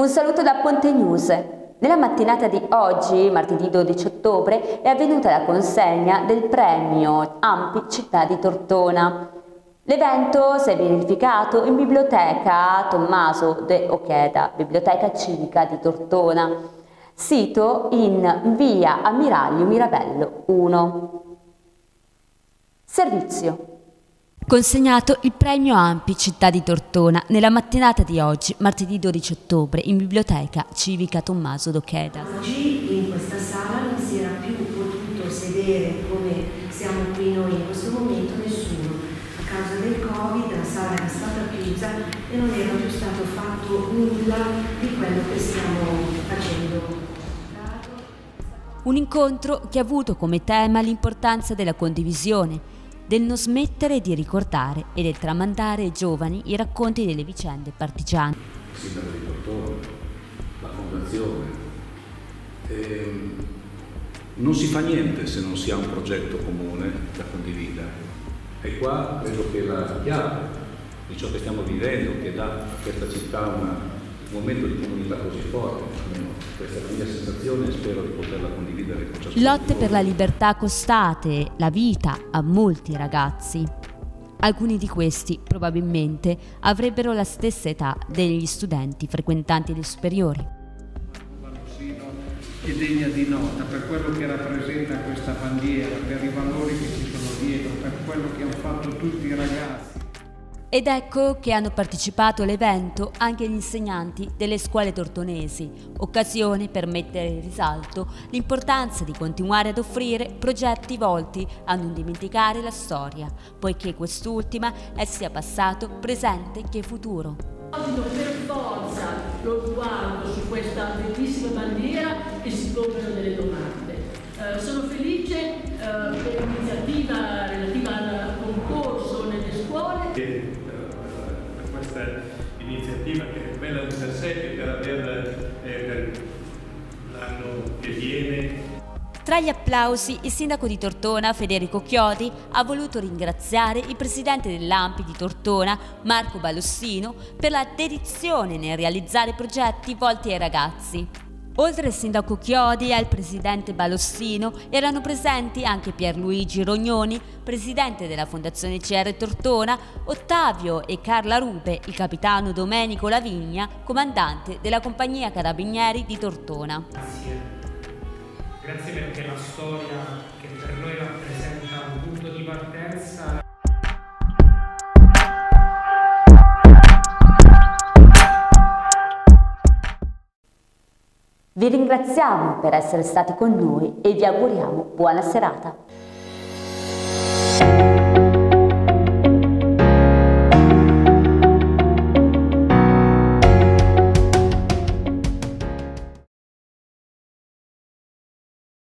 Un saluto da Ponte News. Nella mattinata di oggi, martedì 12 ottobre, è avvenuta la consegna del premio Ampi Città di Tortona. L'evento si è verificato in biblioteca Tommaso de Ocheda, biblioteca civica di Tortona, sito in via Ammiraglio Mirabello 1. Servizio. Consegnato il premio Ampi Città di Tortona nella mattinata di oggi, martedì 12 ottobre, in biblioteca civica Tommaso d'Ocheda. Oggi in questa sala non si era più potuto sedere come siamo qui noi in questo momento nessuno. A causa del Covid la sala era stata chiusa e non era più stato fatto nulla di quello che stiamo facendo. Un incontro che ha avuto come tema l'importanza della condivisione del non smettere di ricordare e del tramandare ai giovani i racconti delle vicende partigiane. Il sindaco di Tortona, la fondazione. Eh, non si fa niente se non si ha un progetto comune da condividere. E qua credo che la chiave di ciò che stiamo vivendo, che dà a questa città una un momento di comunità così forte, almeno questa è la mia sensazione e spero di poterla condividere con ciascuno. Lotte per la libertà costate la vita a molti ragazzi. Alcuni di questi probabilmente avrebbero la stessa età degli studenti frequentanti le superiori. È degna di nota per quello che rappresenta questa bandiera, per i valori che ci sono dietro, per quello che hanno fatto tutti i ragazzi. Ed ecco che hanno partecipato all'evento anche gli insegnanti delle scuole tortonesi, occasione per mettere in risalto l'importanza di continuare ad offrire progetti volti a non dimenticare la storia, poiché quest'ultima è sia passato, presente che futuro. Oggi per forza lo sguardo su questa bellissima bandiera e si pongono delle domande. Eh, sono felice eh, per l'iniziativa 2017 per aver eh, l'anno che viene tra gli applausi, il sindaco di Tortona, Federico Chiodi, ha voluto ringraziare il presidente dell'AMPI di Tortona, Marco Balossino, per la dedizione nel realizzare progetti volti ai ragazzi. Oltre al sindaco Chiodi e al presidente Balossino erano presenti anche Pierluigi Rognoni, presidente della Fondazione CR Tortona, Ottavio e Carla Rube, il capitano Domenico Lavigna, comandante della compagnia Carabinieri di Tortona. Grazie. Grazie perché la storia che per noi rappresenta un punto di partenza Vi ringraziamo per essere stati con noi e vi auguriamo buona serata.